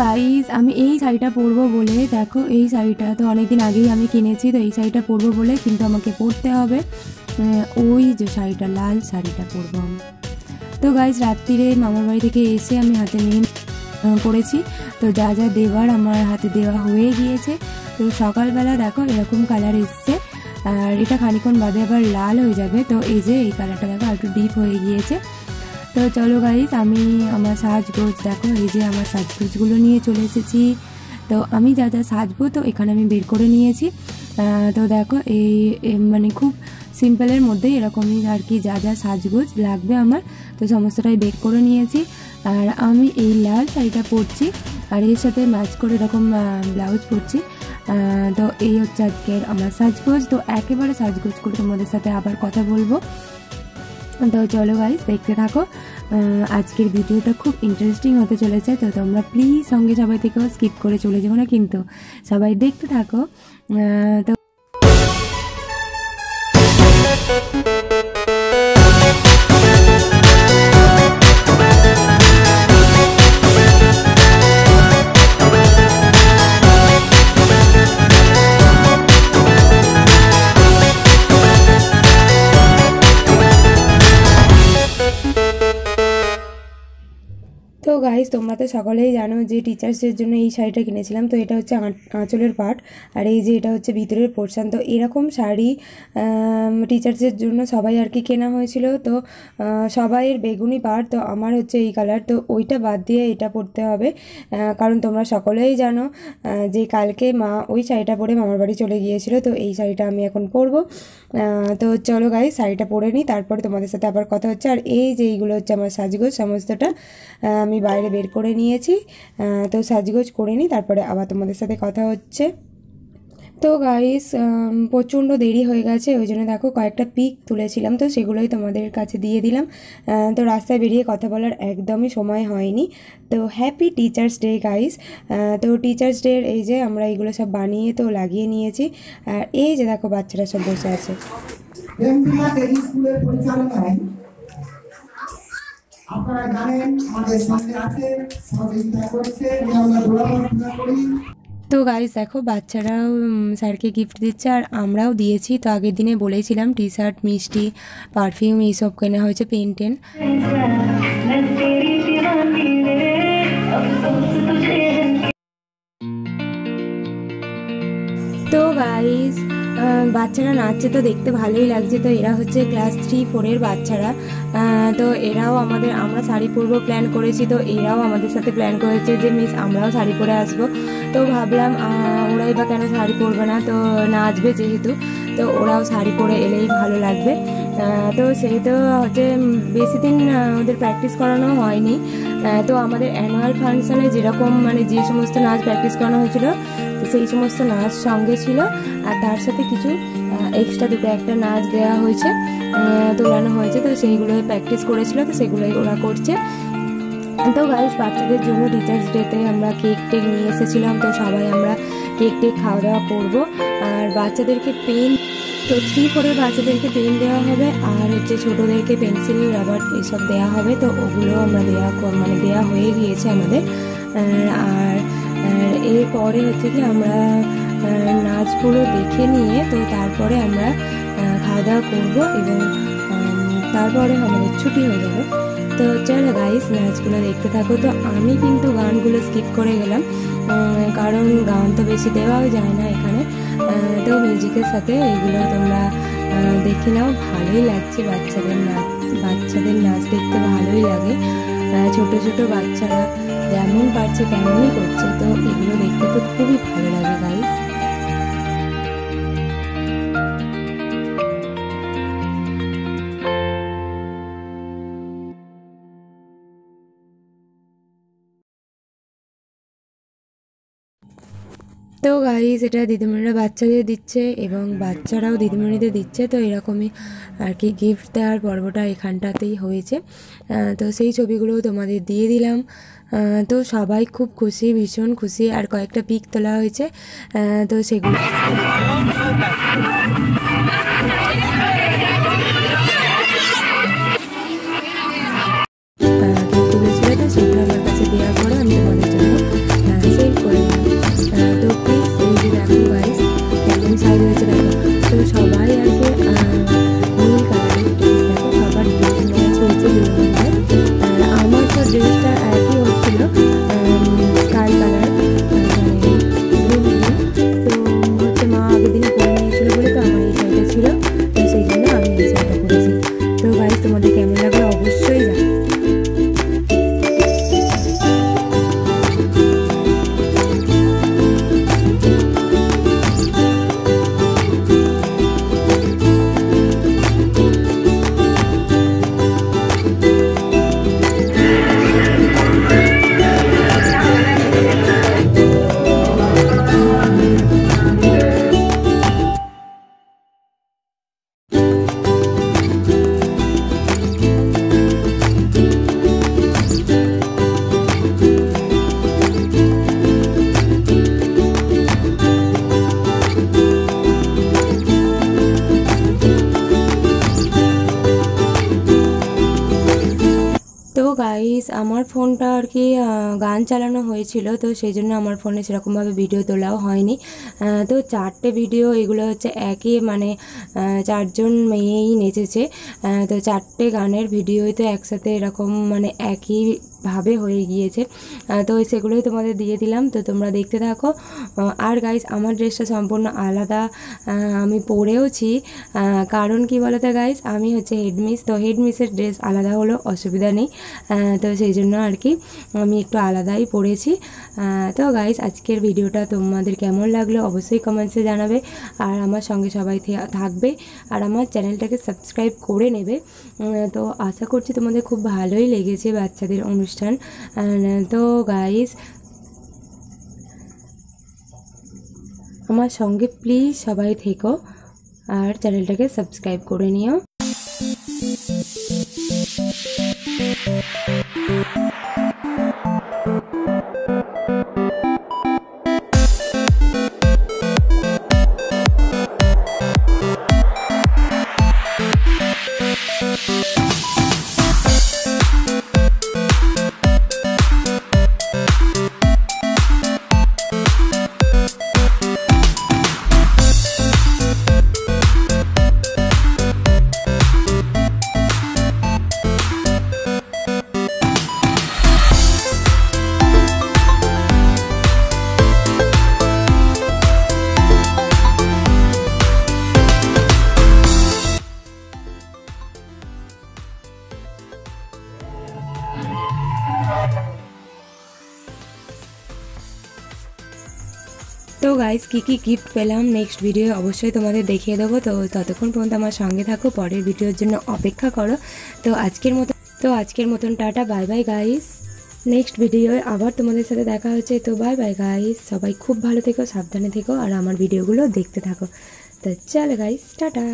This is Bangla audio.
গাইস আমি এই শাড়িটা পরবো বলে, দেখো এই শাড়িটা তো অনেকদিন আগেই আমি কিনেছি, তো এই শাড়িটা পরবো বলে কিন্তু আমাকে পরতে হবে। ওই যে শাড়িটা, লাল শাড়িটা পরবো আমি। তো গাইজ রাত্রিরে মামার বাড়ি থেকে এসে আমি হাতে মেহেন্দি করেছি। তো যা যা দেওয়ার আমার হাতে দেওয়া হয়ে গিয়েছে। তো সকালবেলা দেখো এরকম কালার এসছে, আর এটা খানিক্ষণ বাদে আবার লাল হয়ে যাবে। তো এই যে এই কালারটা দেখো আর একটু ডিপ হয়ে গিয়েছে। তো চলো গাইজ আমি আমার সাজগোজ, দেখো, এই যে আমার সাজগোজগুলো নিয়ে চলে এসেছি। তো আমি যা যা সাজবো, তো এখানে আমি বের করে নিয়েছি। তো দেখো, এই মানে খুব সিম্পলের মধ্যেই এরকমই আর কি যা যা সাজগোজ লাগবে আমার, তো সমস্তটাই বের করে নিয়েছি। আর আমি এই লাল শাড়িটা পরছি, আর এর সাথে ম্যাচ করে এরকম ব্লাউজ পরছি। তো এই হচ্ছে আজকের আমার সাজগোজ। তো একেবারে সাজগোজ করে তোমাদের সাথে আবার কথা বলব। তো চলো গাইজ দেখতে থাকো। আজকের ভিডিওটা খুব ইন্টারেস্টিং হতে চলেছে, তো তোমরা প্লিজ সঙ্গে সবাই থেকেও স্কিপ করে চলে যাব না কিন্তু। সবাই দেখতে থাকো। তো তো গাইজ তোমরা তো সকলেই জানো যে টিচার্সদের জন্য এই শাড়িটা কিনেছিলাম। তো এটা হচ্ছে আঁচ- আঁচলের পার্ট আর এই যে এটা হচ্ছে ভিতরের পোর্শন তো এরকম শাড়ি টিচার্সদের জন্য সবাই আর কি কেনা হয়েছিল। তো সবাইয়ের বেগুনি পার্ট তো আমার হচ্ছে এই কালার তো ওইটা বাদ দিয়ে এটা পরতে হবে। কারণ তোমরা সকলেই জানো যে কালকে মা ওই শাড়িটা পরে মামার বাড়ি চলে গিয়েছিল। তো এই শাড়িটা আমি এখন পরবো। তো চলো গাই শাড়িটা পরে নিই। তারপরে তোমাদের সাথে আবার কথা হচ্ছে। আর এই যে এইগুলো হচ্ছে আমার সাজগোজ, সমস্তটা। আমি বাইরে বের করে নিয়েছি তো সাজগোজ করে নিই, তারপরে আবার তোমাদের সাথে কথা হচ্ছে। তো গাইস প্রচণ্ড দেরি হয়ে গেছে, ওই জন্য দেখো কয়েকটা পিক তুলেছিলাম, তো সেগুলোই তোমাদের কাছে দিয়ে দিলাম। তো রাস্তায় বেরিয়ে কথা বলার একদমই সময় হয়নি। তো হ্যাপি টিচার্স ডে গাইস তো টিচার্স ডের এই যে আমরা এগুলো সব বানিয়ে তো লাগিয়ে নিয়েছি, আর এই যে দেখো বাচ্চারা সব বসে আছে। আপনারা জানেন আমাদের আছে সহযোগিতা করছে আমরা দোড়াপড়া করি। তো গাইস দেখো বাচ্চারাও স্যারকে গিফট দিচ্ছে আর আমরাও দিয়েছি। তো আগের দিনে বলেছিলাম টি শার্ট মিষ্টি পারফিউম এইসব কেনা হয়েছে পেন টেন তো গাইস বাচ্চারা নাচছে তো দেখতে ভালোই লাগছে। তো এরা হচ্ছে ক্লাস থ্রি ফোরের বাচ্চারা। তো এরাও আমাদের, আমরা শাড়ি পরবো প্ল্যান করেছি। তো এরাও আমাদের সাথে প্ল্যান করেছে যে, মিস, আমরাও শাড়ি পরে আসব। তো ভাবলাম ওরাই বা কেন শাড়ি পরবে না? তো নাচবে যেহেতু, তো ওরাও শাড়ি পরে এলেই ভালো লাগবে। তো সেই তো হচ্ছে বেশি দিন ওদের প্র্যাকটিস করানো হয়নি। তো আমাদের অ্যানুয়াল ফাংশানে যেরকম মানে যে সমস্ত নাচ প্র্যাকটিস করানো হয়েছিল সেই সমস্ত নাচ সঙ্গে ছিল, আর তার সাথে কিছু এক্সট্রা দুটো একটা নাচ দেওয়া হয়েছে তোলানো হয়েছে, তো সেইগুলো প্র্যাকটিস করেছিল, তো সেগুলোই ওরা করছে। তো গাইজ বাচ্চাদের জন্য টিচার্স ডেতে আমরা কেক টেক নিয়ে এসেছিলাম, তো সবাই আমরা কেক টেক খাওয়া দাওয়া করব। আর বাচ্চাদেরকে পেন তো থ্রি ফোরের বাচ্চাদেরকে পেন দেওয়া হবে, আর হচ্ছে ছোটোদেরকে পেন্সিল রাবার এসব দেওয়া হবে, তো ওগুলো আমরা দেওয়া মানে দেওয়া হয়ে গিয়েছে আমাদের। আর আর এরপরে হচ্ছে কি আমরা নাচগুলো দেখে নিয়ে তো তারপরে আমরা খাওয়া দাওয়া করব এবং তারপরে আমাদের ছুটি হয়ে যাবে। তো চলো গাইস নাচগুলো দেখতে থাকো। তো আমি কিন্তু গানগুলো স্কিপ করে গেলাম কারণ গান তো বেশি দেওয়াও যায় না এখানে। তো মিউজিকের সাথে এগুলো তোমরা দেখে নাও। ভালোই লাগছে বাচ্চাদের নাচ বাচ্চাদের নাচ দেখতে ভালোই লাগে। ছোট ছোট বাচ্চারা যেমন পারছে তেমনই করছে। তো এগুলো দেখতে তো খুবই ভালো লাগে গাইস তো গাইজ এটা দিদিমণিরা বাচ্চাদের দিচ্ছে এবং বাচ্চারাও দিদিমণিদের দিচ্ছে, তো এরকমই আর কি গিফট দেওয়ার পর্বটা এখানটাতেই হয়েছে। তো সেই ছবিগুলোও তোমাদের দিয়ে দিলাম। তো সবাই খুব খুশি, ভীষণ খুশি। আর কয়েকটা পিক তোলা হয়েছে। তো সেগুলো আমার ফোনটা আর কি গান চালানো হয়েছিল, তো সেই জন্য আমার ফোনে সেরকমভাবে ভিডিও তোলাও হয়নি। তো চারটে ভিডিও, এগুলো হচ্ছে একই মানে চারজন মেয়েই নেচেছে। তো চারটে গানের ভিডিওই তো একসাথে এরকম মানে একই ভাবে হয়ে গিয়েছে। তো সেগুলোই তোমাদের দিয়ে দিলাম। তো তোমরা দেখতে থাকো। আর গাইজ আমার ড্রেসটা সম্পূর্ণ আলাদা। আমি পরেওছি। কারণ কি তো গাইস আমি হচ্ছে হেডমিস তো হেডমিসের ড্রেস আলাদা হলো, অসুবিধা নেই। তো সেই জন্য আর কি, আমি একটু আলাদাই পরেছি। তো গাইস আজকের ভিডিওটা তোমাদের কেমন লাগল অবশ্যই কমেন্টসে জানাবে আর আমার সঙ্গে সবাই থাকবে আর আমার চ্যানেলটাকে সাবস্ক্রাইব করে নেবে। তো আশা করছি তোমাদের খুব ভালোই লেগেছে বাচ্চাদের অনুষ্ঠান। তো গাইস আমার সঙ্গে প্লিজ সবাই থেকো আর চ্যানেলটাকে সাবস্ক্রাইব করে নিও। তো গাইস কী কী গিফট পেলাম? নেক্সট ভিডিও অবশ্যই তোমাদের দেখিয়ে দেবো। তো ততক্ষণ পর্যন্ত আমার সঙ্গে থাকো, পরের ভিডিওর জন্য অপেক্ষা করো। তো আজকের মতো তো আজকের মতন tata bye bye guys next video আবার তোমাদের সাথে দেখা হচ্ছে। তো বাই বাই গাইস সবাই খুব ভালো থেকো, সাবধানে থেকো, আর আমার ভিডিওগুলো দেখতে থাকো। তো চলো গাইস টাটা।